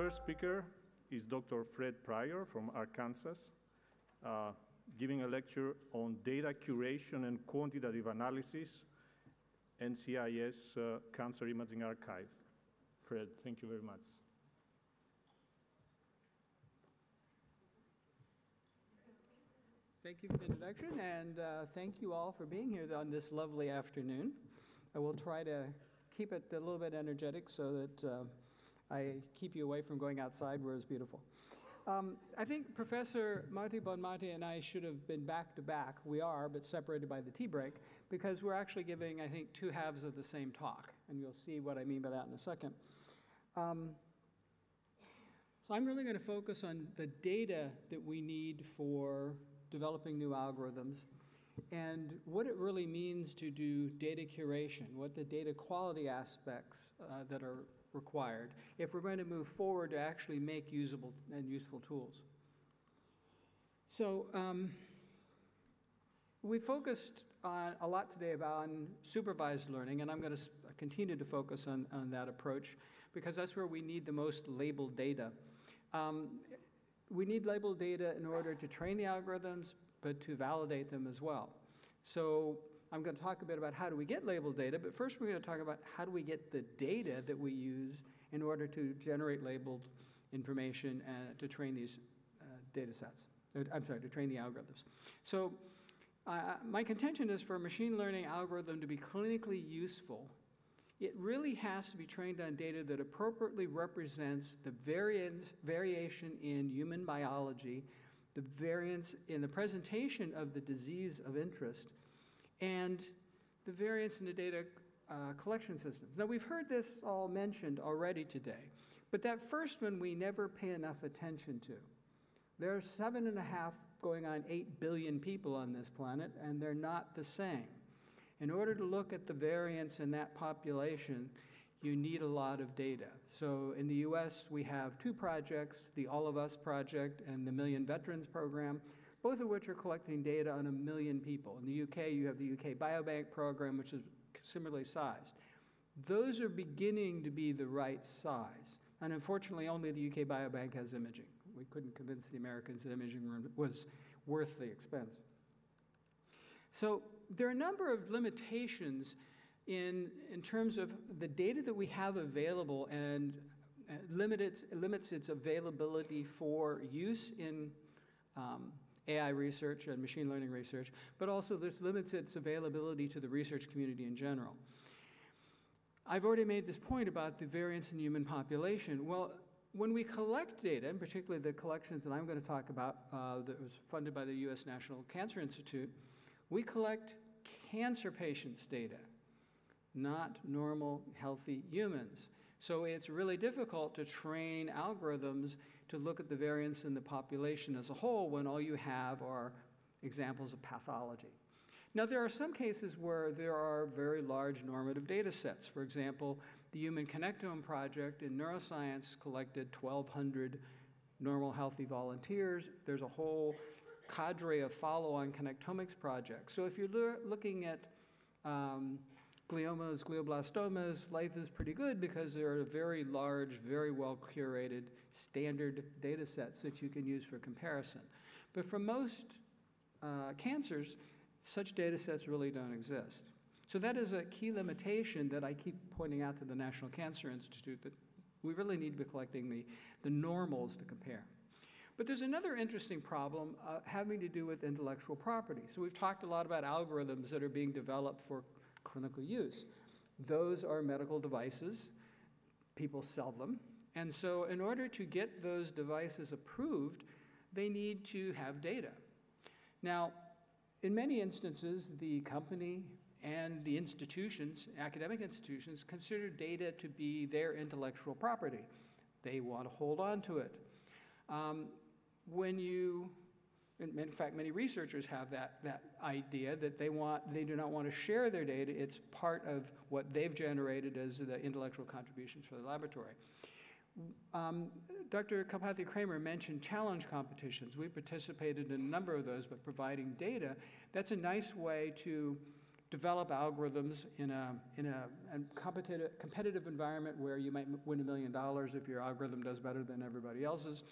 first speaker is Dr. Fred Prior from Arkansas, uh, giving a lecture on data curation and quantitative analysis, NCI's uh, Cancer Imaging Archive. Fred, thank you very much. Thank you for the introduction, and uh, thank you all for being here on this lovely afternoon. I will try to keep it a little bit energetic so that uh, I keep you away from going outside where it's beautiful. Um, I think Professor Martí-Bonmatí and I should have been back to back. We are, but separated by the tea break, because we're actually giving, I think, two halves of the same talk, and you'll see what I mean by that in a second. Um, so I'm really going to focus on the data that we need for developing new algorithms, and what it really means to do data curation, what the data quality aspects uh, that are required if we're going to move forward to actually make usable and useful tools. So um, we focused on a lot today about on supervised learning, and I'm going to continue to focus on, on that approach because that's where we need the most labeled data. Um, we need labeled data in order to train the algorithms, but to validate them as well. So I'm going to talk a bit about how do we get labeled data, but first we're going to talk about how do we get the data that we use in order to generate labeled information and to train these uh, data sets. Uh, I'm sorry, to train the algorithms. So uh, my contention is for a machine learning algorithm to be clinically useful, it really has to be trained on data that appropriately represents the variance, variation in human biology, the variance in the presentation of the disease of interest, and the variance in the data uh, collection systems. Now, we've heard this all mentioned already today, but that first one we never pay enough attention to. There are seven and a half going on eight billion people on this planet, and they're not the same. In order to look at the variance in that population, you need a lot of data. So in the US, we have two projects, the All of Us project and the Million Veterans program, both of which are collecting data on a million people. In the UK, you have the UK Biobank program, which is similarly sized. Those are beginning to be the right size. And unfortunately, only the UK Biobank has imaging. We couldn't convince the Americans that imaging was worth the expense. So there are a number of limitations in, in terms of the data that we have available and uh, limits, limits its availability for use in um, AI research and machine learning research, but also this limits its availability to the research community in general. I've already made this point about the variance in human population. Well, when we collect data, and particularly the collections that I'm going to talk about uh, that was funded by the U.S. National Cancer Institute, we collect cancer patients' data, not normal, healthy humans. So it's really difficult to train algorithms to look at the variance in the population as a whole when all you have are examples of pathology. Now, there are some cases where there are very large normative data sets. For example, the Human Connectome Project in neuroscience collected 1,200 normal, healthy volunteers. There's a whole cadre of follow-on connectomics projects. So if you're looking at um, gliomas, glioblastomas, life is pretty good because there are very large, very well curated standard data sets that you can use for comparison. But for most uh, cancers, such data sets really don't exist. So that is a key limitation that I keep pointing out to the National Cancer Institute that we really need to be collecting the, the normals to compare. But there's another interesting problem uh, having to do with intellectual property. So we've talked a lot about algorithms that are being developed for clinical use. Those are medical devices. People sell them. And so in order to get those devices approved, they need to have data. Now, in many instances, the company and the institutions, academic institutions, consider data to be their intellectual property. They want to hold on to it. Um, when you in fact, many researchers have that, that idea that they, want, they do not want to share their data. It's part of what they've generated as the intellectual contributions for the laboratory. Um, Dr. Kalpathy-Cramer mentioned challenge competitions. We participated in a number of those, but providing data, that's a nice way to develop algorithms in a, in a, a competitive, competitive environment where you might win a million dollars if your algorithm does better than everybody else's.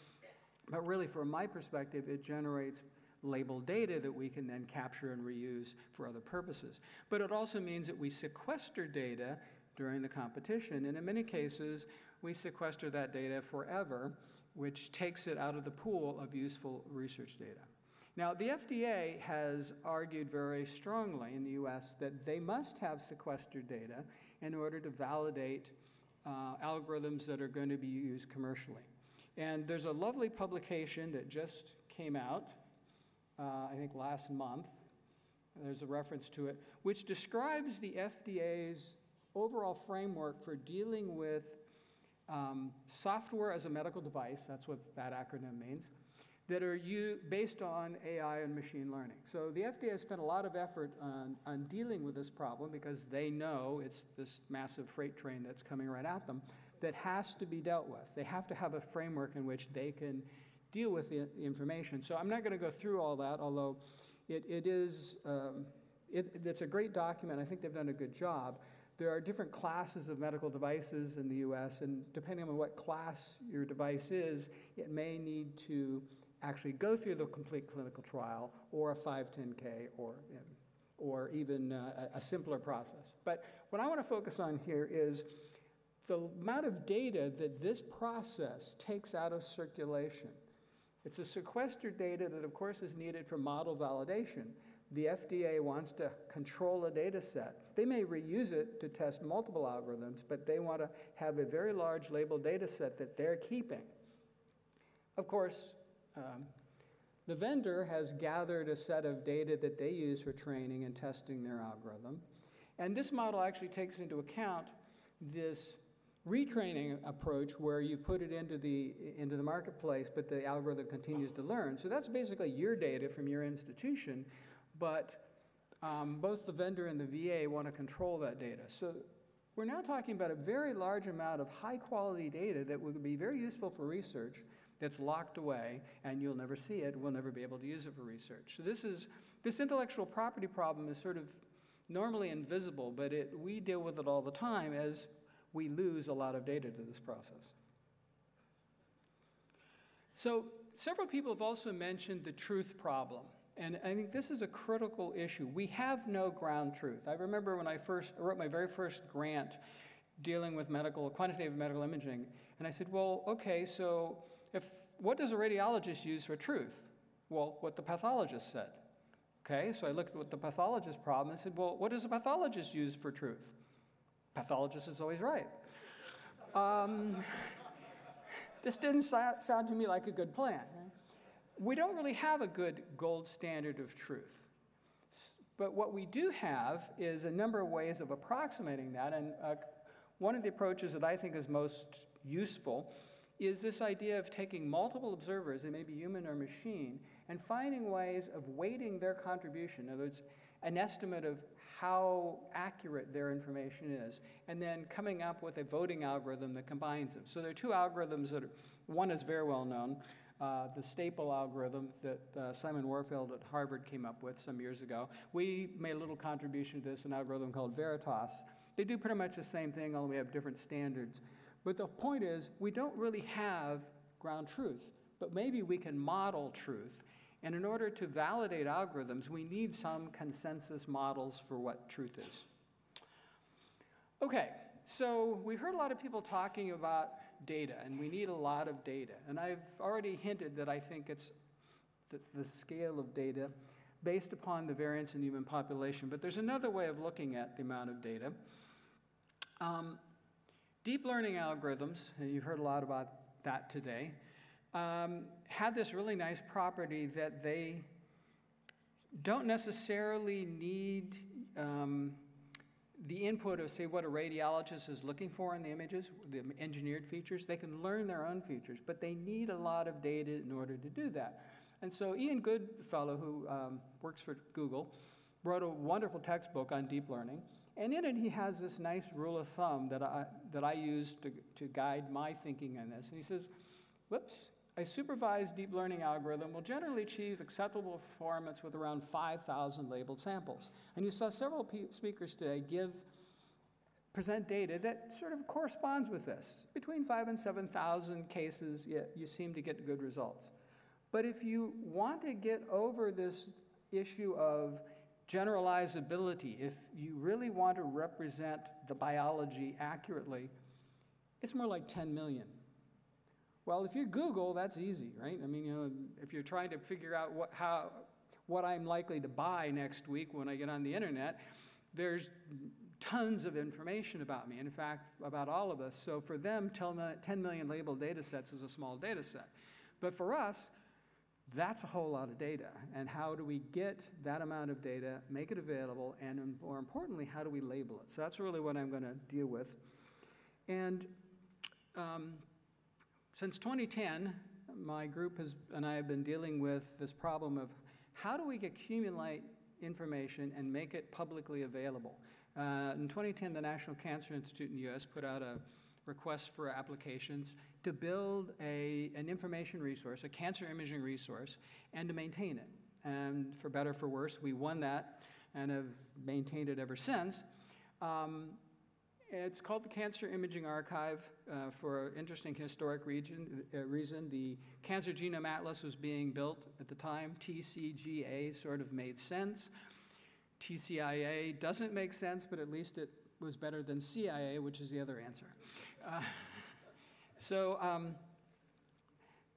But really, from my perspective, it generates labeled data that we can then capture and reuse for other purposes. But it also means that we sequester data during the competition, and in many cases, we sequester that data forever, which takes it out of the pool of useful research data. Now, the FDA has argued very strongly in the US that they must have sequestered data in order to validate uh, algorithms that are going to be used commercially. And there's a lovely publication that just came out, uh, I think last month. There's a reference to it, which describes the FDA's overall framework for dealing with um, software as a medical device, that's what that acronym means, that are based on AI and machine learning. So the FDA has spent a lot of effort on, on dealing with this problem because they know it's this massive freight train that's coming right at them that has to be dealt with. They have to have a framework in which they can deal with the information. So I'm not going to go through all that, although it, it is, um, it, it's a great document. I think they've done a good job. There are different classes of medical devices in the US, and depending on what class your device is, it may need to actually go through the complete clinical trial or a 510K or, or even uh, a simpler process. But what I want to focus on here is the amount of data that this process takes out of circulation. It's a sequestered data that, of course, is needed for model validation. The FDA wants to control a data set. They may reuse it to test multiple algorithms, but they want to have a very large labeled data set that they're keeping. Of course, um, the vendor has gathered a set of data that they use for training and testing their algorithm. And this model actually takes into account this retraining approach where you put it into the, into the marketplace, but the algorithm continues to learn. So that's basically your data from your institution, but um, both the vendor and the VA want to control that data. So we're now talking about a very large amount of high quality data that would be very useful for research that's locked away and you'll never see it, we'll never be able to use it for research. So this is, this intellectual property problem is sort of normally invisible, but it, we deal with it all the time as we lose a lot of data to this process. So several people have also mentioned the truth problem. And I think this is a critical issue. We have no ground truth. I remember when I first wrote my very first grant dealing with medical, quantitative medical imaging, and I said, well, okay, so if, what does a radiologist use for truth? Well, what the pathologist said. Okay, so I looked at what the pathologist problem and said, well, what does a pathologist use for truth? Pathologist is always right. Um, this didn't sound to me like a good plan. We don't really have a good gold standard of truth. But what we do have is a number of ways of approximating that, and uh, one of the approaches that I think is most useful is this idea of taking multiple observers, they may be human or machine, and finding ways of weighting their contribution. In other words, an estimate of how accurate their information is, and then coming up with a voting algorithm that combines them. So there are two algorithms that are, one is very well known, uh, the staple algorithm that uh, Simon Warfield at Harvard came up with some years ago. We made a little contribution to this, an algorithm called Veritas. They do pretty much the same thing, only we have different standards. But the point is, we don't really have ground truth, but maybe we can model truth. And in order to validate algorithms, we need some consensus models for what truth is. Okay, so we've heard a lot of people talking about data, and we need a lot of data. And I've already hinted that I think it's the, the scale of data based upon the variance in human population. But there's another way of looking at the amount of data. Um, Deep learning algorithms, and you've heard a lot about that today, um, had this really nice property that they don't necessarily need um, the input of, say, what a radiologist is looking for in the images, the engineered features. They can learn their own features, but they need a lot of data in order to do that. And so Ian Goodfellow, who um, works for Google, wrote a wonderful textbook on deep learning. And in it, he has this nice rule of thumb that I, that I use to, to guide my thinking on this. And he says, whoops, a supervised deep learning algorithm will generally achieve acceptable performance with around 5,000 labeled samples. And you saw several speakers today give present data that sort of corresponds with this. Between five and 7,000 cases, yeah, you seem to get good results. But if you want to get over this issue of generalizability, if you really want to represent the biology accurately, it's more like 10 million. Well, if you Google, that's easy, right? I mean, you know, if you're trying to figure out what, how, what I'm likely to buy next week when I get on the internet, there's tons of information about me, in fact, about all of us. So for them, 10 million labeled data sets is a small data set. But for us, that's a whole lot of data. And how do we get that amount of data, make it available, and more importantly, how do we label it? So that's really what I'm going to deal with. And um, since 2010, my group has, and I have been dealing with this problem of how do we accumulate information and make it publicly available? Uh, in 2010, the National Cancer Institute in the US put out a request for applications to build a, an information resource, a cancer imaging resource, and to maintain it. And for better for worse, we won that and have maintained it ever since. Um, it's called the Cancer Imaging Archive uh, for an interesting historic region, uh, reason. The Cancer Genome Atlas was being built at the time. TCGA sort of made sense. TCIA doesn't make sense, but at least it was better than CIA, which is the other answer. Uh, so um,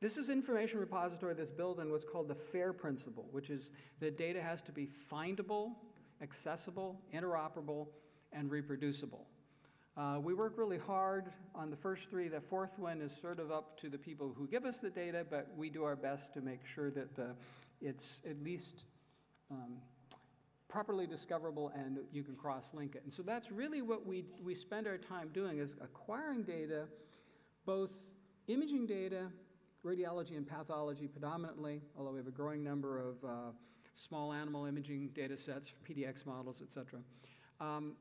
this is information repository that's built on what's called the FAIR principle, which is that data has to be findable, accessible, interoperable, and reproducible. Uh, we work really hard on the first three. The fourth one is sort of up to the people who give us the data, but we do our best to make sure that uh, it's at least um, properly discoverable and you can cross-link it. And so that's really what we, we spend our time doing is acquiring data, both imaging data, radiology and pathology predominantly, although we have a growing number of uh, small animal imaging data sets, PDX models, et cetera. Um,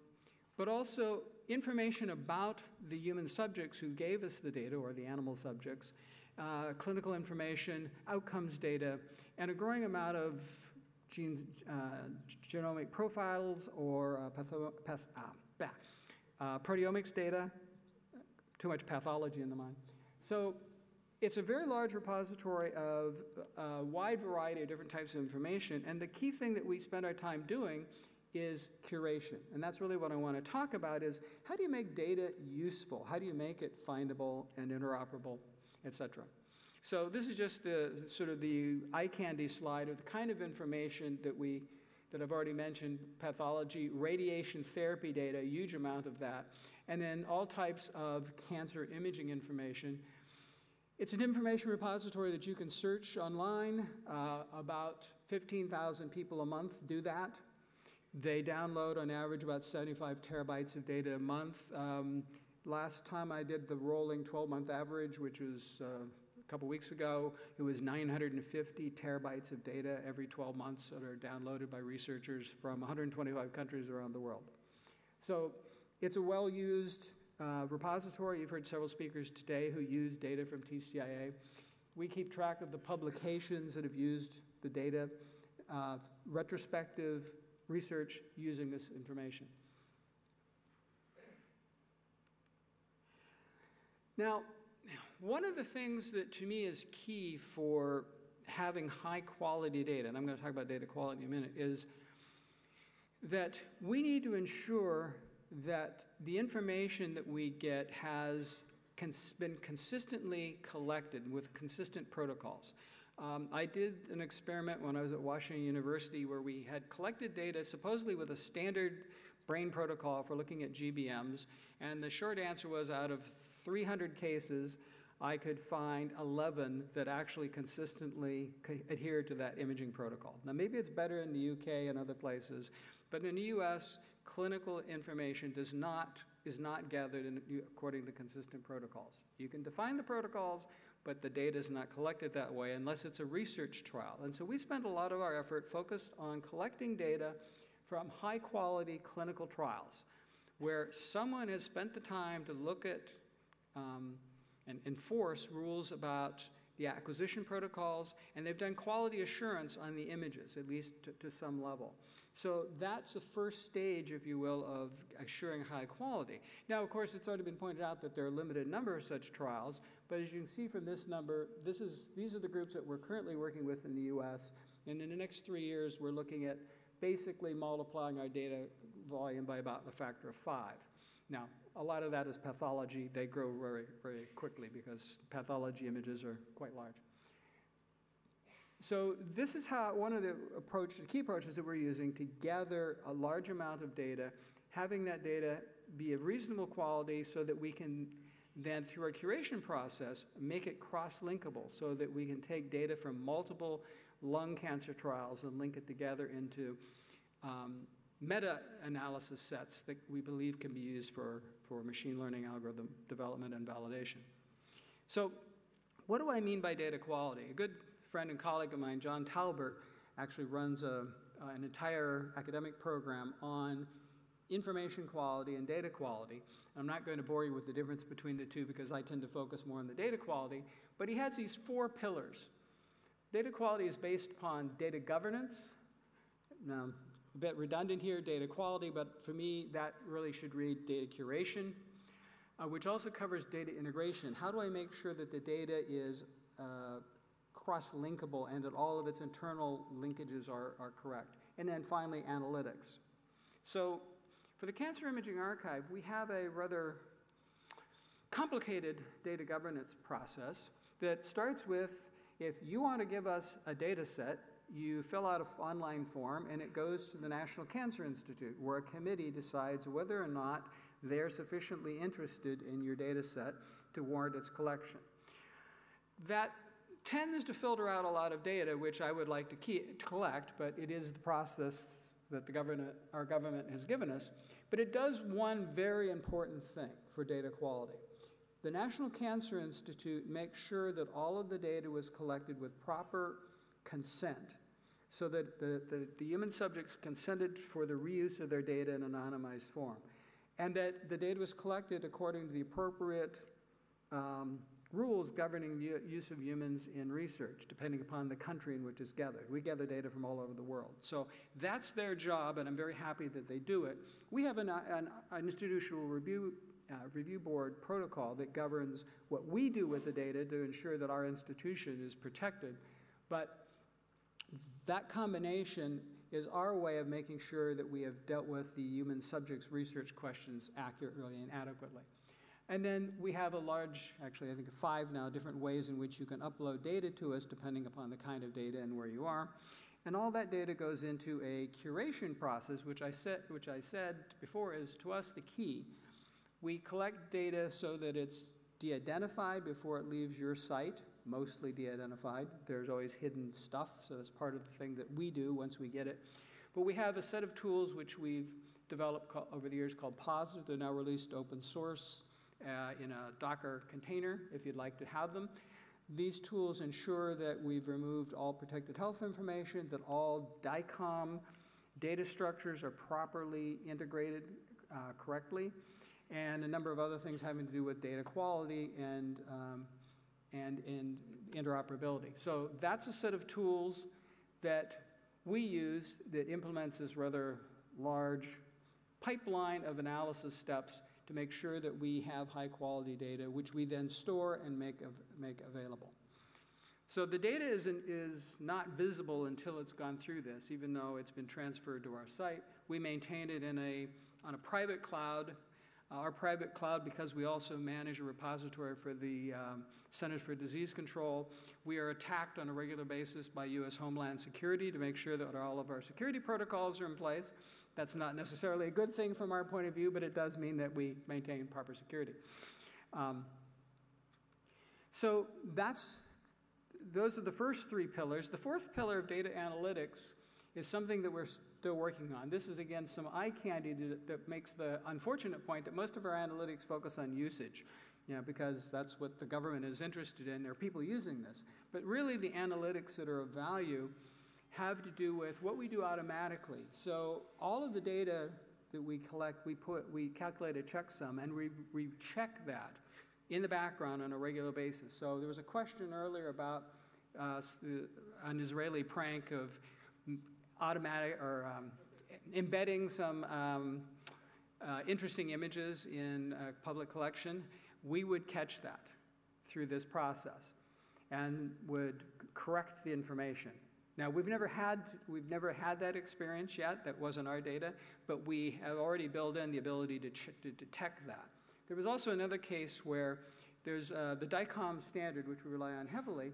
but also information about the human subjects who gave us the data, or the animal subjects, uh, clinical information, outcomes data, and a growing amount of gene, uh, genomic profiles or uh, patho path, ah, uh, proteomics data, too much pathology in the mind. So it's a very large repository of a wide variety of different types of information, and the key thing that we spend our time doing is curation. And that's really what I want to talk about is how do you make data useful? How do you make it findable and interoperable, et cetera? So this is just the sort of the eye candy slide of the kind of information that we that I've already mentioned, pathology, radiation therapy data, a huge amount of that, and then all types of cancer imaging information. It's an information repository that you can search online. Uh, about 15,000 people a month do that. They download on average about 75 terabytes of data a month. Um, last time I did the rolling 12 month average, which was uh, a couple weeks ago, it was 950 terabytes of data every 12 months that are downloaded by researchers from 125 countries around the world. So it's a well used uh, repository. You've heard several speakers today who use data from TCIA. We keep track of the publications that have used the data, uh, retrospective research using this information. Now, one of the things that to me is key for having high quality data, and I'm going to talk about data quality in a minute, is that we need to ensure that the information that we get has cons been consistently collected with consistent protocols. Um, I did an experiment when I was at Washington University where we had collected data supposedly with a standard brain protocol for looking at GBMs, and the short answer was out of 300 cases, I could find 11 that actually consistently adhered to that imaging protocol. Now, maybe it's better in the UK and other places, but in the US, clinical information does not, is not gathered in, according to consistent protocols. You can define the protocols, but the data is not collected that way unless it's a research trial. And so we spend a lot of our effort focused on collecting data from high quality clinical trials where someone has spent the time to look at um, and enforce rules about the acquisition protocols, and they've done quality assurance on the images, at least to, to some level. So that's the first stage, if you will, of assuring high quality. Now, of course, it's already been pointed out that there are a limited number of such trials, but as you can see from this number, this is, these are the groups that we're currently working with in the US. And in the next three years, we're looking at basically multiplying our data volume by about the factor of five. Now, a lot of that is pathology. They grow very, very quickly because pathology images are quite large. So this is how one of the approach, the key approaches that we're using to gather a large amount of data, having that data be of reasonable quality so that we can then through our curation process make it cross-linkable so that we can take data from multiple lung cancer trials and link it together into um, meta-analysis sets that we believe can be used for, for machine learning algorithm development and validation. So what do I mean by data quality? A good friend and colleague of mine, John Talburt, actually runs a, uh, an entire academic program on information quality and data quality. I'm not going to bore you with the difference between the two because I tend to focus more on the data quality, but he has these four pillars. Data quality is based upon data governance. Now, a bit redundant here, data quality, but for me, that really should read data curation, uh, which also covers data integration. How do I make sure that the data is uh, cross-linkable and that all of its internal linkages are, are correct? And then finally, analytics. So for the Cancer Imaging Archive, we have a rather complicated data governance process that starts with if you want to give us a data set, you fill out an online form and it goes to the National Cancer Institute where a committee decides whether or not they're sufficiently interested in your data set to warrant its collection. That tends to filter out a lot of data, which I would like to, to collect, but it is the process that the government, our government has given us. But it does one very important thing for data quality. The National Cancer Institute makes sure that all of the data was collected with proper consent so that the, the, the, human subjects consented for the reuse of their data in anonymized form, and that the data was collected according to the appropriate um, rules governing the use of humans in research, depending upon the country in which it's gathered. We gather data from all over the world. So that's their job, and I'm very happy that they do it. We have an, an, an institutional review uh, review board protocol that governs what we do with the data to ensure that our institution is protected. But that combination is our way of making sure that we have dealt with the human subjects research questions accurately and adequately. And then we have a large, actually I think five now, different ways in which you can upload data to us depending upon the kind of data and where you are. And all that data goes into a curation process, which I said, which I said before is to us the key. We collect data so that it's de-identified before it leaves your site, mostly de-identified. There's always hidden stuff, so that's part of the thing that we do once we get it. But we have a set of tools which we've developed over the years called Posda. They're now released open source uh, in a Docker container if you'd like to have them. These tools ensure that we've removed all protected health information, that all DICOM data structures are properly integrated uh, correctly, and a number of other things having to do with data quality and, um, and, and interoperability. So that's a set of tools that we use that implements this rather large pipeline of analysis steps to make sure that we have high quality data, which we then store and make, av make available. So the data is, is not visible until it's gone through this, even though it's been transferred to our site. We maintain it in a, on a private cloud uh, our private cloud, because we also manage a repository for the um, Centers for Disease Control, we are attacked on a regular basis by U.S. Homeland Security to make sure that all of our security protocols are in place. That's not necessarily a good thing from our point of view, but it does mean that we maintain proper security. Um, so that's, those are the first three pillars. The fourth pillar of data analytics is something that we're still working on. This is, again, some eye candy that, that makes the unfortunate point that most of our analytics focus on usage, you know, because that's what the government is interested in. There are people using this. But really, the analytics that are of value have to do with what we do automatically. So all of the data that we collect, we put, we calculate a checksum, and we, we check that in the background on a regular basis. So there was a question earlier about uh, uh, an Israeli prank of automatic or um, embedding some um, uh, interesting images in a public collection. We would catch that through this process and would correct the information. Now, we've never had, we've never had that experience yet, that wasn't our data, but we have already built in the ability to, to detect that. There was also another case where there's uh, the DICOM standard, which we rely on heavily,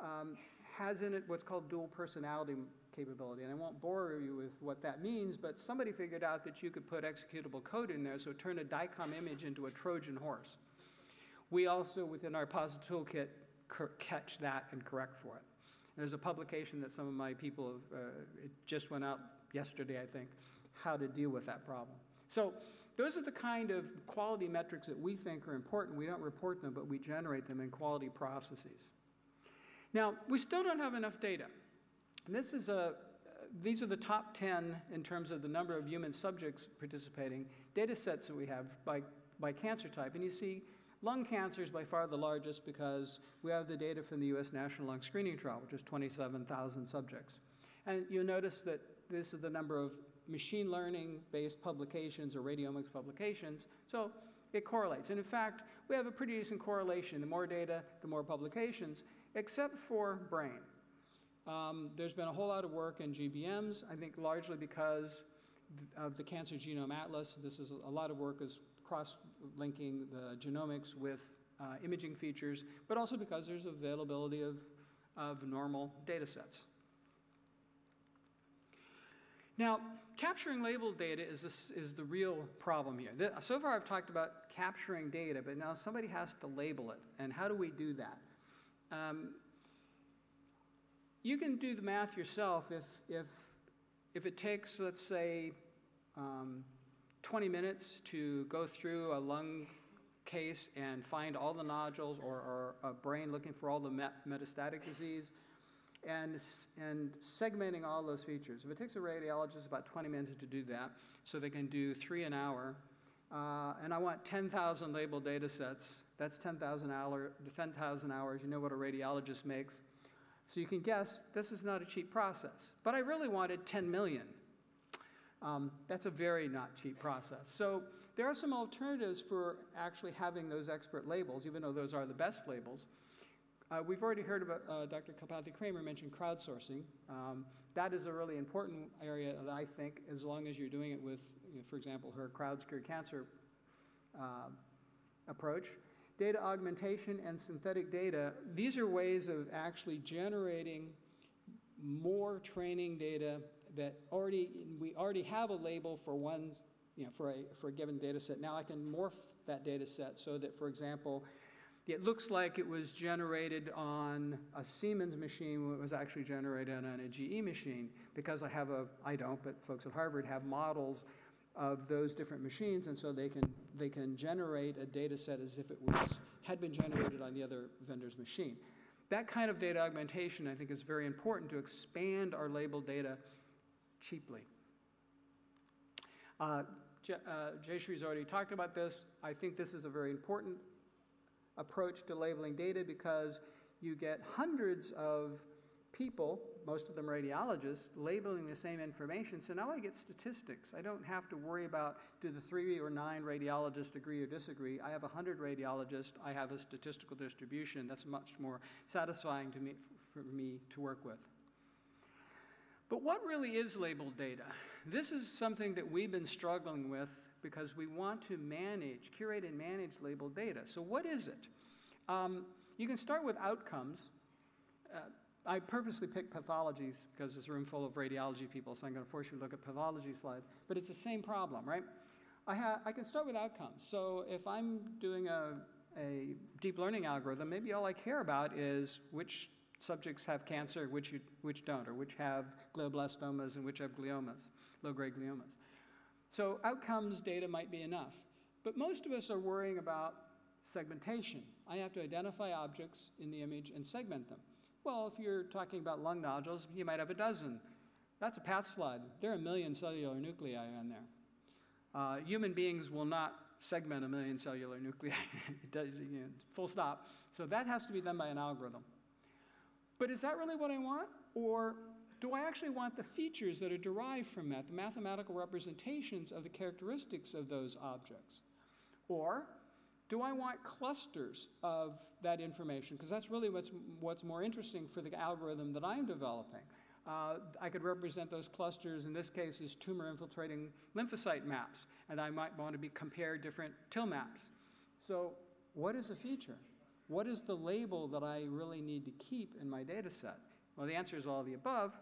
um, has in it what's called dual personality capability. And I won't bore you with what that means, but somebody figured out that you could put executable code in there, so turn a DICOM image into a Trojan horse. We also, within our Posda toolkit, catch that and correct for it. There's a publication that some of my people, uh, it just went out yesterday, I think, how to deal with that problem. So those are the kind of quality metrics that we think are important. We don't report them, but we generate them in quality processes. Now, we still don't have enough data. And this is a, these are the top 10 in terms of the number of human subjects participating, data sets that we have by, by cancer type. And you see lung cancer is by far the largest because we have the data from the US National Lung Screening Trial, which is 27,000 subjects. And you'll notice that this is the number of machine learning based publications or radiomics publications. So it correlates. And in fact, we have a pretty decent correlation. The more data, the more publications, except for brain. Um, there's been a whole lot of work in GBMs, I think largely because of the Cancer Genome Atlas. This is a lot of work is cross-linking the genomics with uh, imaging features, but also because there's availability of, of normal data sets. Now, capturing labeled data is, this, is the real problem here. So far, I've talked about capturing data, but now somebody has to label it. And how do we do that? Um, you can do the math yourself if, if, if it takes, let's say, um, 20 minutes to go through a lung case and find all the nodules or, or a brain looking for all the met- metastatic disease and, and segmenting all those features. If it takes a radiologist about 20 minutes to do that, so they can do three an hour, uh, and I want 10,000 labeled data sets, that's 10,000 hour, 10,000 hours. You know what a radiologist makes. So you can guess this is not a cheap process. But I really wanted 10 million. Um, that's a very not cheap process. So there are some alternatives for actually having those expert labels, even though those are the best labels. Uh, we've already heard about uh, Dr. Kalpathy-Cramer mentioned crowdsourcing. Um, that is a really important area that I think, as long as you're doing it with, you know, for example, her Crowd Cure Cancer uh, approach. Data augmentation and synthetic data, these are ways of actually generating more training data that already, we already have a label for one, you know, for a, for a given data set. Now I can morph that data set so that, for example, it looks like it was generated on a Siemens machine when it was actually generated on a GE machine because I have a, I don't, but folks at Harvard have models of those different machines, and so they can, they can generate a data set as if it was, had been generated on the other vendor's machine. That kind of data augmentation, I think, is very important to expand our labeled data cheaply. Uh, uh, already talked about this. I think this is a very important approach to labeling data because you get hundreds of people, most of them radiologists, labeling the same information. So now I get statistics. I don't have to worry about do the three or nine radiologists agree or disagree. I have 100 radiologists. I have a statistical distribution. That's much more satisfying to me, for me to work with. But what really is labeled data? This is something that we've been struggling with because we want to manage, curate and manage labeled data. So, what is it? Um, you can start with outcomes. Uh, I purposely picked pathologies because there's a room full of radiology people, so I'm going to force you to look at pathology slides. But it's the same problem, right? I, I can start with outcomes. So, if I'm doing a, a deep learning algorithm, maybe all I care about is which subjects have cancer, which, you, which don't, or which have glioblastomas and which have gliomas, low-grade gliomas. So outcomes data might be enough. But most of us are worrying about segmentation. I have to identify objects in the image and segment them. Well, if you're talking about lung nodules, you might have a dozen. That's a path slide. There are a million cellular nuclei on there. Uh, human beings will not segment a million cellular nuclei. does, you know, full stop. So that has to be done by an algorithm. But is that really what I want? Or do I actually want the features that are derived from that, the mathematical representations of the characteristics of those objects? Or do I want clusters of that information? Because that's really what's, what's more interesting for the algorithm that I'm developing. Uh, I could represent those clusters, in this case, as tumor infiltrating lymphocyte maps, and I might want to be compare different TIL maps. So what is a feature? What is the label that I really need to keep in my data set? Well, the answer is all the above.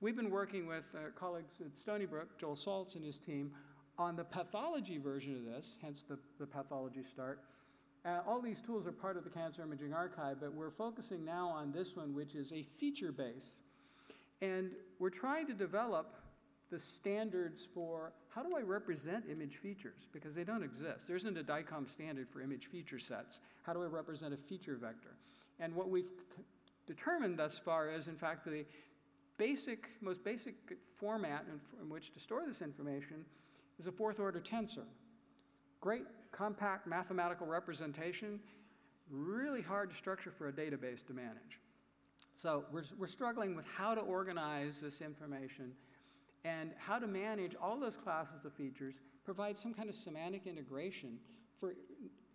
We've been working with our colleagues at Stony Brook, Joel Saltz and his team, on the pathology version of this, hence the, the pathology start. Uh, all these tools are part of the Cancer Imaging Archive, but we're focusing now on this one, which is a feature base. And we're trying to develop the standards for how do I represent image features? Because they don't exist. There isn't a DICOM standard for image feature sets. How do I represent a feature vector? And what we've determined thus far is, in fact, the basic, most basic format in, in which to store this information is a fourth order tensor. Great compact mathematical representation, really hard to structure for a database to manage. So we're, we're struggling with how to organize this information and how to manage all those classes of features, provide some kind of semantic integration. For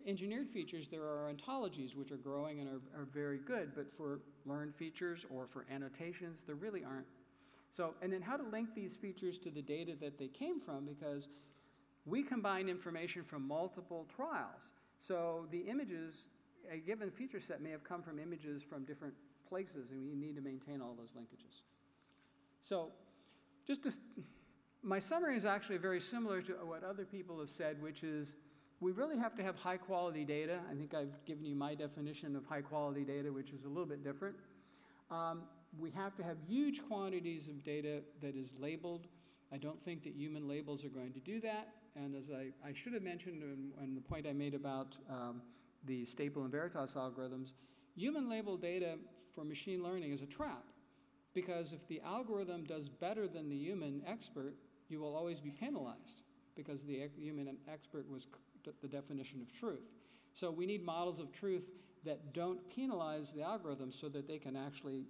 engineered features, there are ontologies which are growing and are, are very good, but for learned features or for annotations, there really aren't. So, and then how to link these features to the data that they came from, because we combine information from multiple trials. So the images, a given feature set may have come from images from different places, and we need to maintain all those linkages. So just to, my summary is actually very similar to what other people have said, which is we really have to have high quality data. I think I've given you my definition of high quality data, which is a little bit different. Um, we have to have huge quantities of data that is labeled. I don't think that human labels are going to do that. And as I, I should have mentioned in, the point I made about um, the Staple and Veritas algorithms, human labeled data for machine learning is a trap. Because if the algorithm does better than the human expert, you will always be penalized because the human expert was the definition of truth. So we need models of truth that don't penalize the algorithm so that they can actually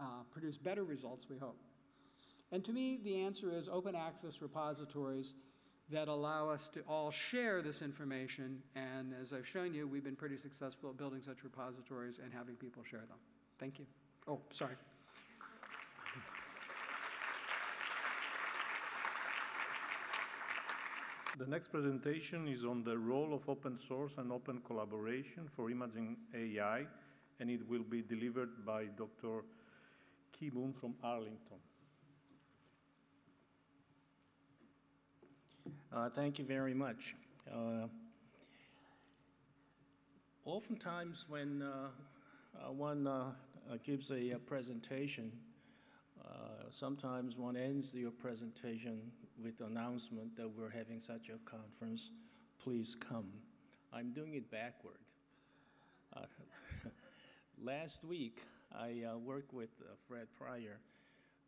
uh, produce better results, we hope. And to me, the answer is open access repositories that allow us to all share this information. And as I've shown you, we've been pretty successful at building such repositories and having people share them. Thank you. Oh, sorry. The next presentation is on the role of open source and open collaboration for imaging AI, and it will be delivered by Dr. Ki Mun from Arlington. Uh, thank you very much. Uh, oftentimes when uh, uh one uh, uh, gives a, presentation, sometimes one ends your presentation with announcement that we're having such a conference, please come. I'm doing it backward. last week, I worked with Fred Prior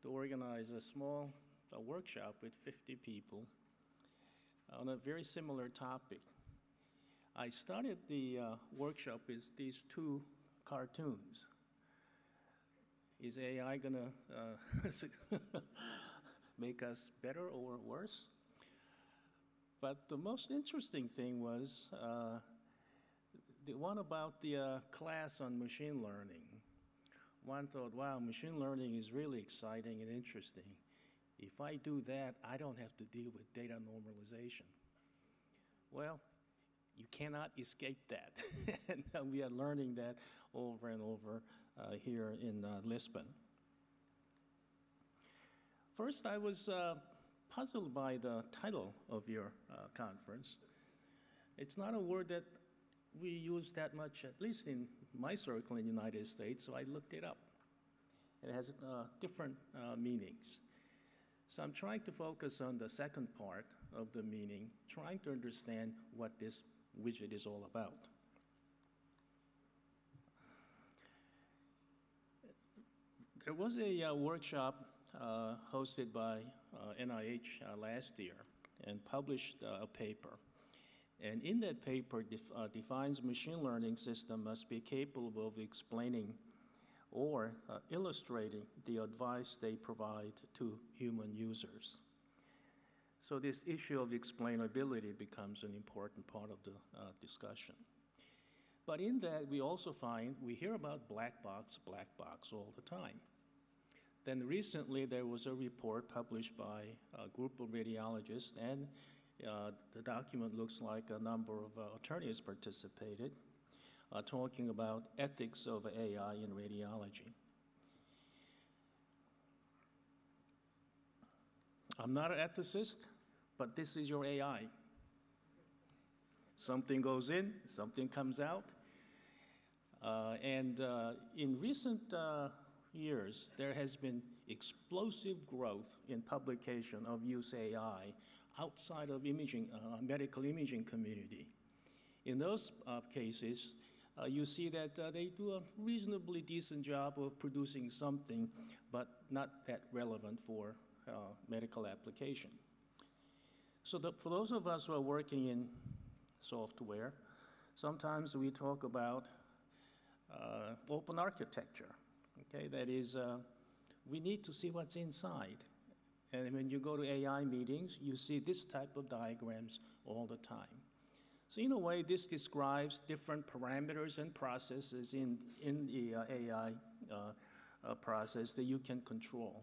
to organize a small a workshop with 50 people on a very similar topic. I started the uh, workshop with these two cartoons. Is AI gonna uh, make us better or worse? But the most interesting thing was uh, the one about the uh, class on machine learning. One thought, wow, machine learning is really exciting and interesting. If I do that, I don't have to deal with data normalization. Well, you cannot escape that. and we are learning that over and over uh, here in uh, Lisbon. First, I was uh, puzzled by the title of your uh, conference. It's not a word that we use that much, at least in my circle in the United States, so I looked it up. It has uh, different uh, meanings. So I'm trying to focus on the second part of the meaning, trying to understand what this widget is all about. There was a uh, workshop uh, hosted by uh, NIH uh, last year and published uh, a paper. And in that paper def- uh, defines machine learning system must be capable of explaining or uh, illustrating the advice they provide to human users. So this issue of explainability becomes an important part of the discussion. But in that, we also find, we hear about black box, black box all the time. Then recently, there was a report published by a group of radiologists, and uh, the document looks like a number of uh, attorneys participated, uh, talking about ethics of AI in radiology. I'm not an ethicist, but this is your AI. Something goes in, something comes out. Uh, and uh, in recent uh, years, there has been explosive growth in publication of use AI outside of imaging, uh, medical imaging community. In those uh, cases, uh, you see that uh, they do a reasonably decent job of producing something, but not that relevant for uh, medical application. So the, for those of us who are working in software, sometimes we talk about uh, open architecture. Okay, that is, uh, we need to see what's inside. And when you go to AI meetings, you see this type of diagrams all the time. So in a way, this describes different parameters and processes in, in the uh, AI uh, uh, process that you can control.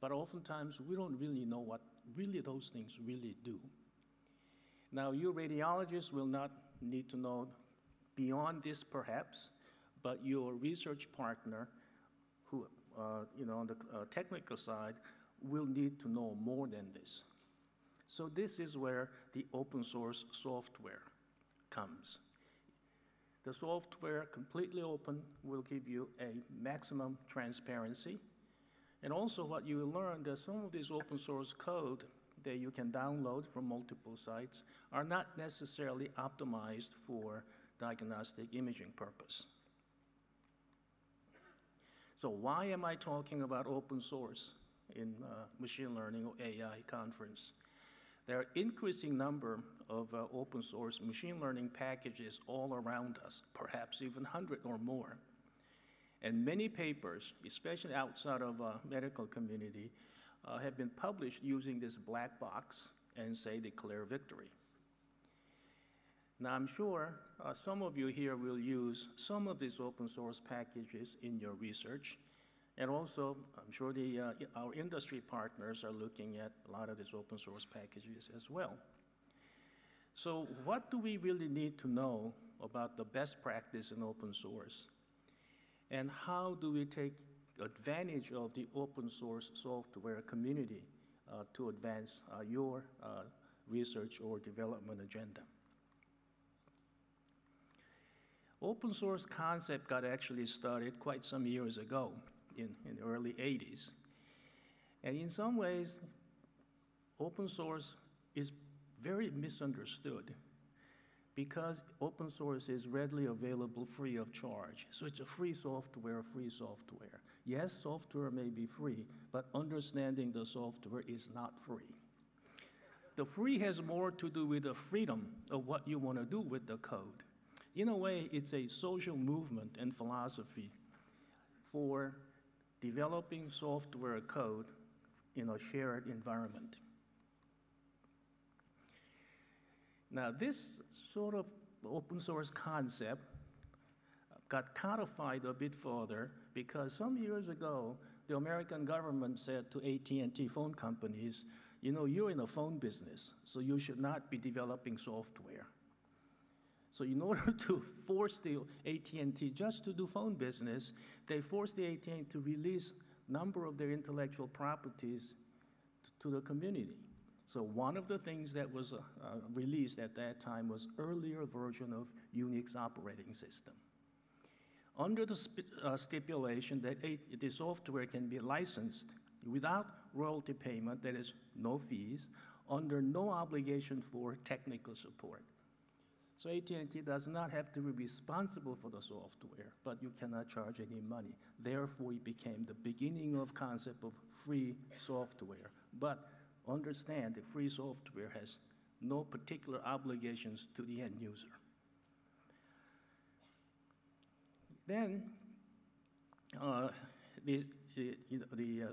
But oftentimes, we don't really know what really those things really do. Now, you radiologists will not need to know beyond this perhaps, but your research partner who, uh, you know, on the uh, technical side will need to know more than this. So this is where the open source software comes. The software, completely open, will give you a maximum transparency. And also what you will learn that some of this open source code that you can download from multiple sites are not necessarily optimized for diagnostic imaging purpose. So why am I talking about open source in uh, machine learning or AI conference? There are increasing number of uh, open source machine learning packages all around us, perhaps even 100 or more. And many papers, especially outside of uh, medical community, uh, have been published using this black box and say declare victory. Now, I'm sure uh, some of you here will use some of these open source packages in your research. And also, I'm sure the, uh, our industry partners are looking at a lot of these open source packages as well. So what do we really need to know about the best practice in open source? And how do we take advantage of the open source software community uh, to advance uh, your uh, research or development agenda? Open source concept got actually started quite some years ago in, in the early 80s. And in some ways, open source is very misunderstood because open source is readily available free of charge. So it's a free software, free software. Yes, software may be free, but understanding the software is not free. The free has more to do with the freedom of what you want to do with the code. In a way, it's a social movement and philosophy for developing software code in a shared environment. Now, this sort of open source concept got codified a bit further because some years ago, the American government said to AT&T phone companies, you know, you're in the phone business, so you should not be developing software. So in order to force the AT&T just to do phone business, they forced the AT&T to release number of their intellectual properties to the community. So one of the things that was uh, uh, released at that time was earlier version of Unix operating system. Under the uh, stipulation that the software can be licensed without royalty payment, that is no fees, under no obligation for technical support. So AT&T does not have to be responsible for the software, but you cannot charge any money. Therefore, it became the beginning of concept of free software. But understand the free software has no particular obligations to the end user. Then, uh, the, the, the, uh,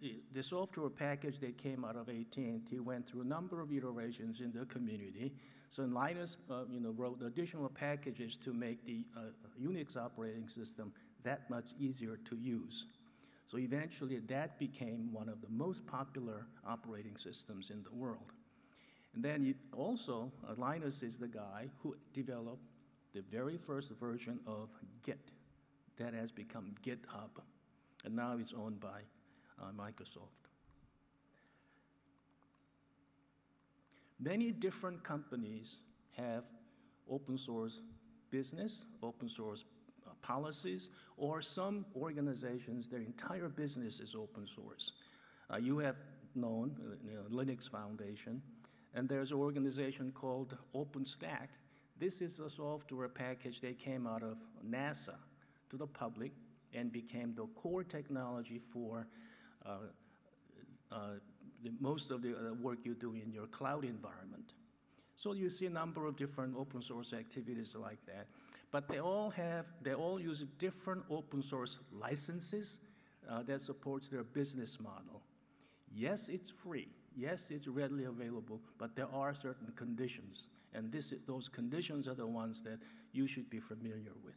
the, software package that came out of AT&T went through a number of iterations in the community. So Linus, uh, you know, wrote additional packages to make the uh, Unix operating system that much easier to use. So eventually, that became one of the most popular operating systems in the world. And then also, uh, Linus is the guy who developed the very first version of Git that has become GitHub, and now it's owned by uh, Microsoft. Many different companies have open source business, open source uh, policies, or some organizations, their entire business is open source. Uh, you have known uh, you know, Linux Foundation, and there's an organization called OpenStack. This is a software package that came out of NASA to the public and became the core technology for the, most of the uh, work you do in your cloud environment. So you see a number of different open source activities like that. But they all have, they all use different open source licenses uh, that supports their business model. Yes, it's free. Yes, it's readily available, but there are certain conditions. And this, those conditions are the ones that you should be familiar with.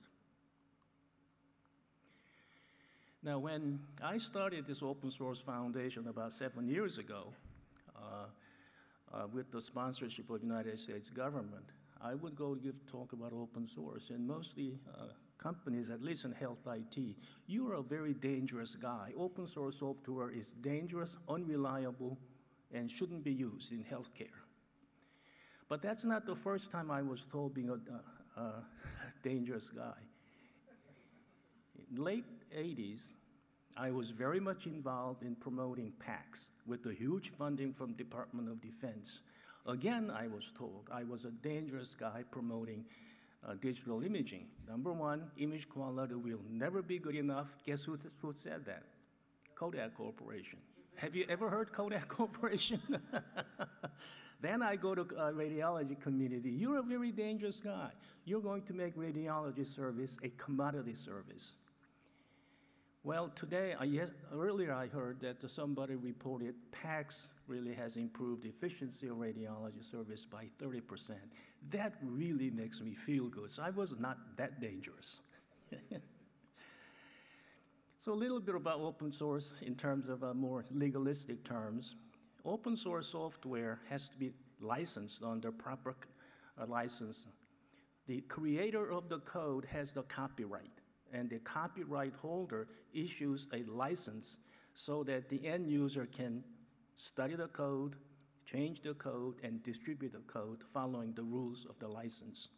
Now, when I started this open source foundation about seven years ago, uh, uh, with the sponsorship of the United States government, I would go give talk about open source, and mostly uh, companies, at least in health IT, you're a very dangerous guy. Open source software is dangerous, unreliable, and shouldn't be used in healthcare. But that's not the first time I was told being a, a, a dangerous guy. Late 80s, I was very much involved in promoting PACS with the huge funding from Department of Defense. Again, I was told I was a dangerous guy promoting uh, digital imaging. Number one, image quality will never be good enough. Guess who, who said that? Kodak Corporation. Have you ever heard Kodak Corporation? then I go to uh, radiology community. You're a very dangerous guy. You're going to make radiology service a commodity service. Well, today, I, earlier I heard that somebody reported PACS really has improved efficiency of radiology service by 30%. That really makes me feel good. So I was not that dangerous. so a little bit about open source in terms of uh, more legalistic terms. Open source software has to be licensed under proper uh, license. The creator of the code has the copyright and the copyright holder issues a license so that the end user can study the code, change the code, and distribute the code following the rules of the license.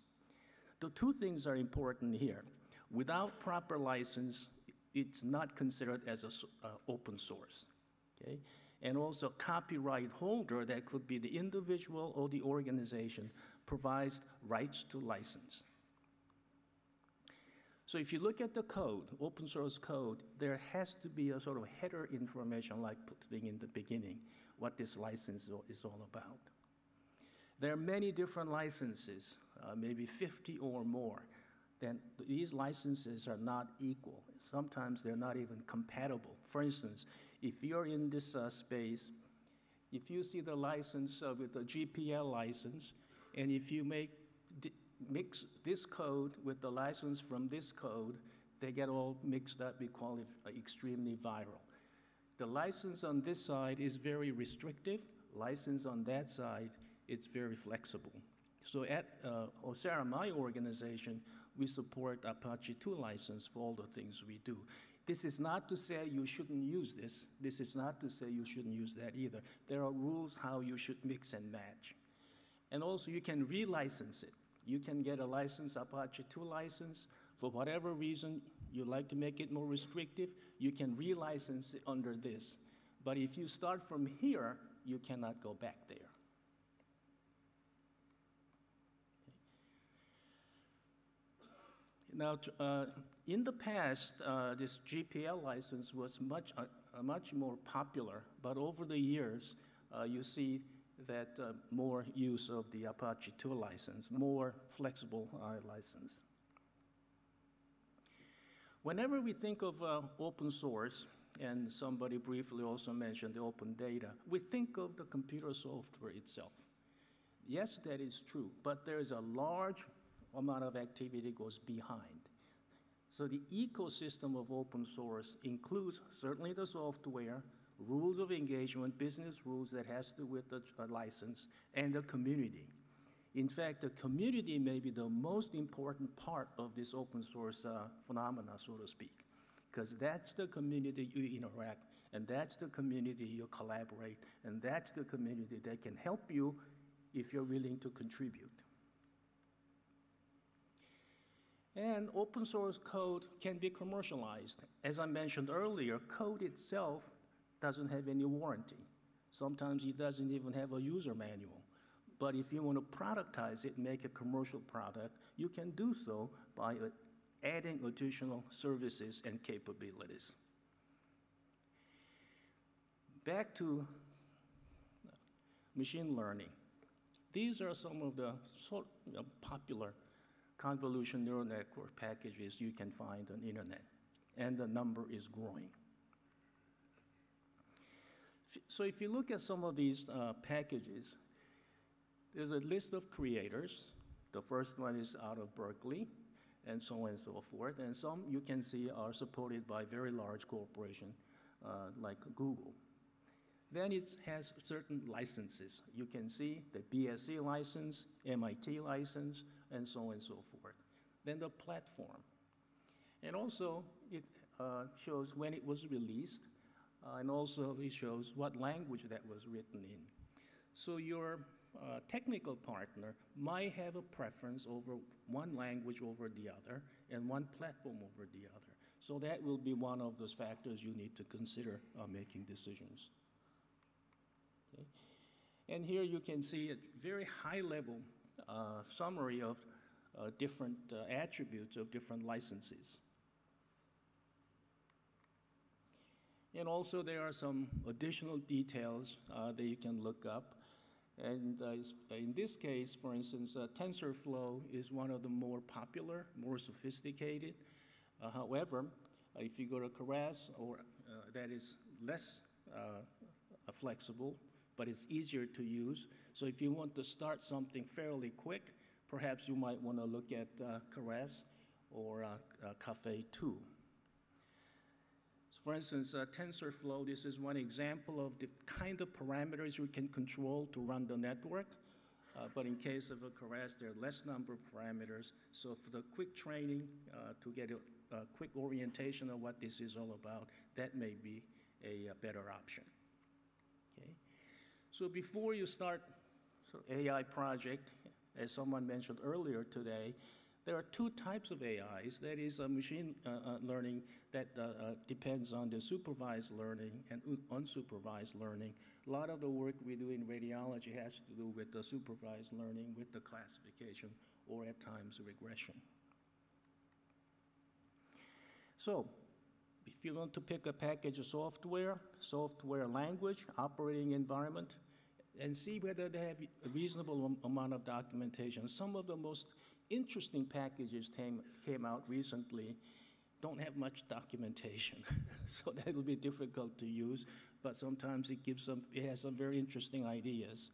The two things are important here. Without proper license, it's not considered as an uh, open source. Okay? And also, copyright holder, that could be the individual or the organization, provides rights to license. So if you look at the code, open source code, there has to be a sort of header information like putting in the beginning what this license is all about. There are many different licenses, uh, maybe 50 or more. Then these licenses are not equal. Sometimes they're not even compatible. For instance, if you're in this uh, space, if you see the license uh, with the GPL license, and if you make mix this code with the license from this code, they get all mixed up, it uh, extremely viral. The license on this side is very restrictive, license on that side, it's very flexible. So at uh, my organization, we support Apache 2 license for all the things we do. This is not to say you shouldn't use this. This is not to say you shouldn't use that either. There are rules how you should mix and match. And also you can relicense it. You can get a license, Apache 2 license. For whatever reason you like to make it more restrictive, you can relicense it under this. But if you start from here, you cannot go back there. Now, uh, in the past, uh, this GPL license was much, uh, much more popular, but over the years, uh, you see that uh, more use of the Apache 2 license, more flexible uh, license. Whenever we think of uh, open source, and somebody briefly also mentioned the open data, we think of the computer software itself. Yes, that is true, but there is a large amount of activity goes behind. So the ecosystem of open source includes certainly the software, rules of engagement, business rules that has to do with the uh, license, and the community. In fact, the community may be the most important part of this open source uh, phenomena, so to speak, because that's the community you interact, and that's the community you collaborate, and that's the community that can help you if you're willing to contribute. And open source code can be commercialized. As I mentioned earlier, code itself doesn't have any warranty. Sometimes it doesn't even have a user manual. But if you want to productize it, make a commercial product, you can do so by uh, adding additional services and capabilities. Back to machine learning. These are some of the sort of popular convolution neural network packages you can find on internet, and the number is growing. So if you look at some of these uh, packages, there's a list of creators. The first one is out of Berkeley, and so on and so forth. And some you can see are supported by very large corporations uh, like Google. Then it has certain licenses. You can see the BSD license, MIT license, and so on and so forth. Then the platform. And also, it uh, shows when it was released, and also it shows what language that was written in. So your uh, technical partner might have a preference over one language over the other and one platform over the other. So that will be one of those factors you need to consider uh, making decisions. Okay. And here you can see a very high level uh, summary of uh, different uh, attributes of different licenses. And also there are some additional details uh, that you can look up. And uh, in this case, for instance, uh, TensorFlow is one of the more popular, more sophisticated. Uh, however, if you go to Keras, or that is less flexible, but it's easier to use. So if you want to start something fairly quick, perhaps you might want to look at uh, Keras or uh, uh, Caffe 2. For instance, uh, TensorFlow, this is one example of the kind of parameters you can control to run the network. Uh, but in case of a Keras, there are less number of parameters. So for the quick training, uh, to get a, a, quick orientation of what this is all about, that may be a, a better option. Okay. So before you start so AI project, as someone mentioned earlier today, there are two types of AIs. That is a machine uh, uh, learning that uh, uh, depends on the supervised learning and unsupervised learning. A lot of the work we do in radiology has to do with the supervised learning, with the classification, or at times regression. So, if you want to pick a package of software, software language, operating environment, and see whether they have a reasonable amount of documentation. Some of the most interesting packages came, came out recently don't have much documentation, so that will be difficult to use, but sometimes it gives some, it has some very interesting ideas.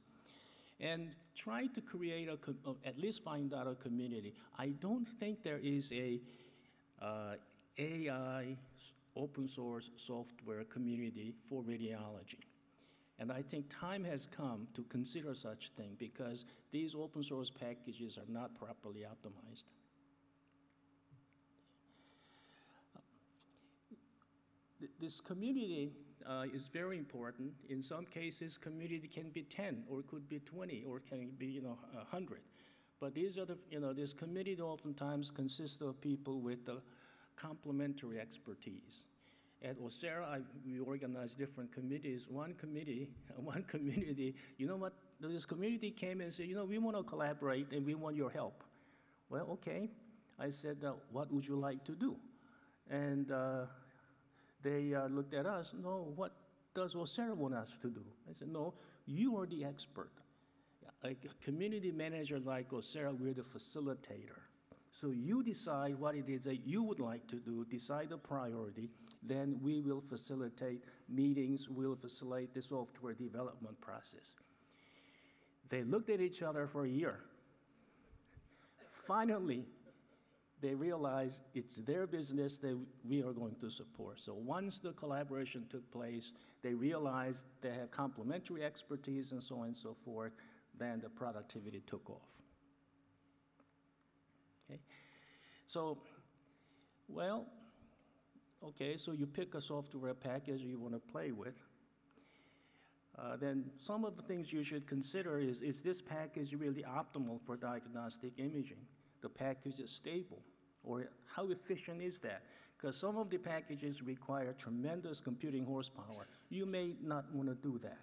And try to create a, at least find out a community. I don't think there is a uh, AI open source software community for radiology. And I think time has come to consider such thing because these open source packages are not properly optimized. This community uh, is very important. In some cases, community can be 10 or it could be 20 or it can be, you know, 100. But these are the, you know, this community oftentimes consists of people with the complementary expertise. At OSEHRA, I, we organize different committees. One committee, one community, you know what? This community came and said, you know, we want to collaborate and we want your help. Well, okay. I said, uh, what would you like to do? And uh, they uh, looked at us, no, what does OSEHRA want us to do? I said, no, you are the expert. A community manager like OSEHRA, we're the facilitator. So you decide what it is that you would like to do, decide the priority, then we will facilitate meetings, we'll facilitate the software development process. They looked at each other for a year. Finally, they realized it's their business that we are going to support. So once the collaboration took place, they realized they have complementary expertise and so on and so forth, then the productivity took off. Okay? So, well, okay, so you pick a software package you want to play with. Uh, then some of the things you should consider is, is this package really optimal for diagnostic imaging? The package is stable, or how efficient is that? Because some of the packages require tremendous computing horsepower. You may not want to do that.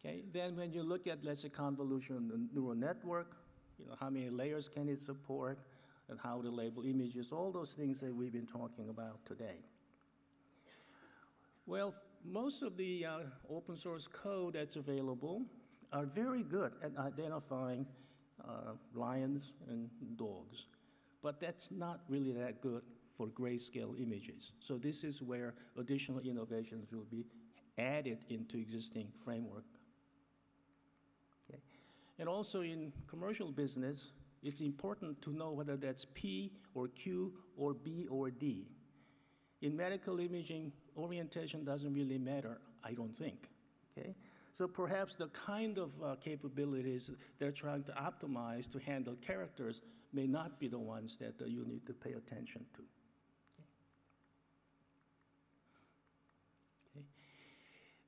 Okay, then when you look at, let's say, convolutional neural network, you know, how many layers can it support, and how to label images, all those things that we've been talking about today. Well, most of the uh, open source code that's available are very good at identifying uh, lions and dogs, but that's not really that good for grayscale images. So this is where additional innovations will be added into existing framework. And also in commercial business, it's important to know whether that's P or Q or B or D. In medical imaging, orientation doesn't really matter, I don't think, okay? So perhaps the kind of uh, capabilities they're trying to optimize to handle characters may not be the ones that uh, you need to pay attention to. Okay.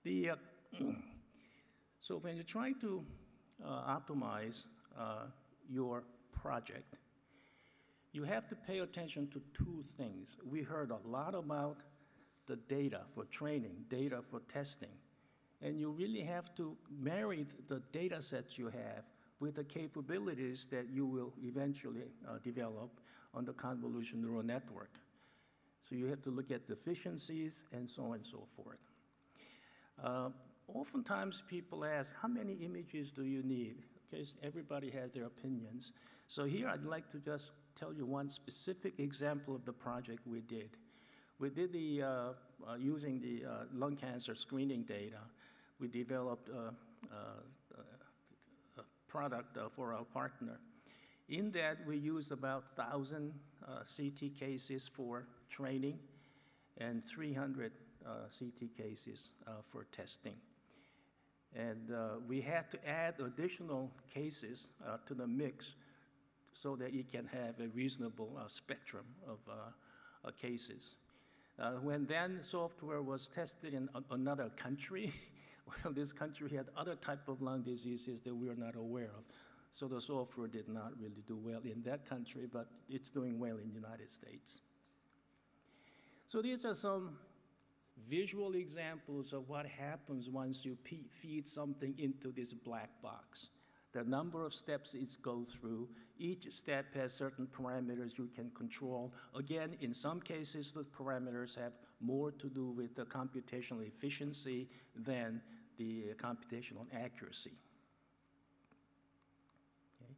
The, uh, so when you try to optimize uh, your project, you have to pay attention to two things. We heard a lot about the data for training, data for testing, and you really have to marry the data sets you have with the capabilities that you will eventually uh, develop on the convolution neural network. So you have to look at the efficiencies and so on and so forth. Uh, oftentimes people ask, how many images do you need? Because everybody has their opinions. So here I'd like to just tell you one specific example of the project we did. We did the, uh, uh, using the uh, lung cancer screening data, we developed a, a, a product uh, for our partner. In that, we used about 1,000 uh, CT cases for training and 300 uh, CT cases for testing. And we had to add additional cases to the mix so that it can have a reasonable uh, spectrum of uh, uh, cases. when then software was tested in another country, well, this country had other type of lung diseases that we are not aware of. So the software did not really do well in that country, but it's doing well in the United States. So these are some visual examples of what happens once you feed something into this black box the number of steps it goes through. Each step has certain parameters you can control. Again, in some cases, those parameters have more to do with the computational efficiency than the computational accuracy. Okay.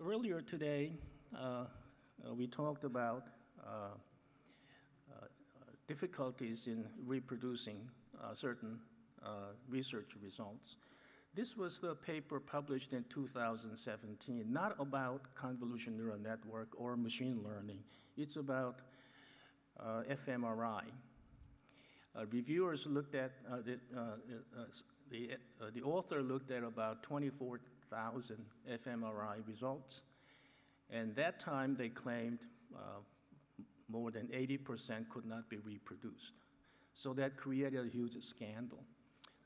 Earlier today, uh, uh, we talked about uh, uh difficulties in reproducing uh, certain uh, research results. This was the paper published in 2017, not about convolution neural network or machine learning. It's about uh, fMRI. Uh, reviewers looked at, uh, the, uh, the, the author looked at about 24,000 fMRI results. And that time they claimed more than 80% could not be reproduced. So that created a huge scandal.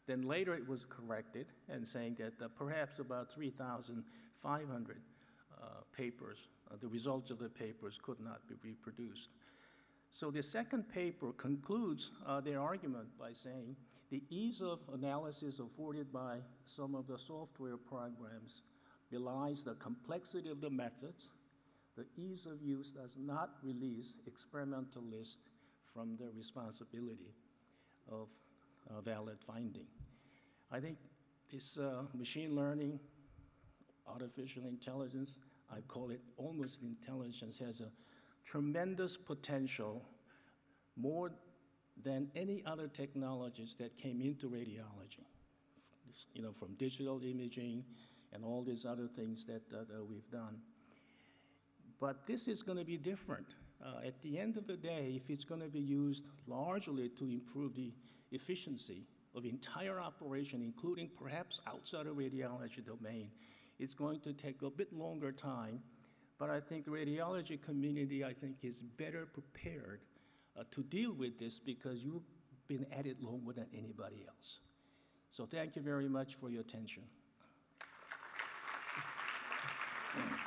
Then later it was corrected and saying that uh, perhaps about 3,500 uh, papers, uh, the results of the papers could not be reproduced. So the second paper concludes uh, their argument by saying the ease of analysis afforded by some of the software programs belies the complexity of the methods. The ease of use does not release experimentalists from their responsibility. of valid finding. I think this uh, machine learning, artificial intelligence, I call it almost intelligence, has a tremendous potential, more than any other technologies that came into radiology. You know, from digital imaging and all these other things that, that uh, we've done. But this is going to be different. Uh, at the end of the day, if it's going to be used largely to improve the efficiency of entire operation, including perhaps outside of radiology domain, it's going to take a bit longer time. But I think the radiology community, I think, is better prepared uh, to deal with this because you've been at it longer than anybody else. So thank you very much for your attention.